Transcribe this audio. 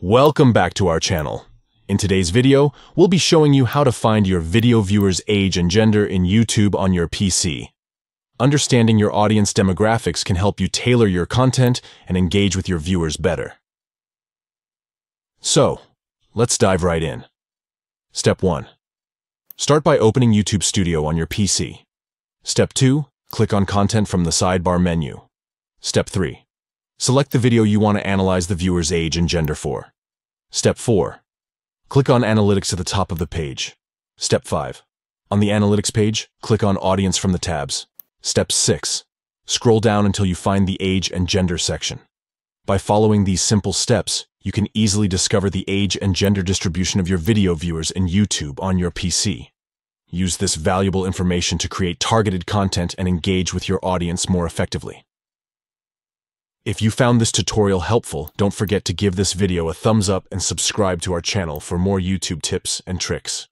Welcome back to our channel. In today's video, we'll be showing you how to find your video viewer's age and gender in YouTube on your PC. Understanding your audience demographics can help you tailor your content and engage with your viewers better. So, let's dive right in. Step 1. Start by opening YouTube Studio on your PC. Step 2. Click on Content from the sidebar menu. Step 3. Select the video you want to analyze the viewer's age and gender for. Step 4. Click on Analytics at the top of the page. Step 5. On the Analytics page, click on Audience from the tabs. Step 6. Scroll down until you find the Age and Gender section. By following these simple steps, you can easily discover the age and gender distribution of your video viewers in YouTube on your PC. Use this valuable information to create targeted content and engage with your audience more effectively. If you found this tutorial helpful, don't forget to give this video a thumbs up and subscribe to our channel for more YouTube tips and tricks.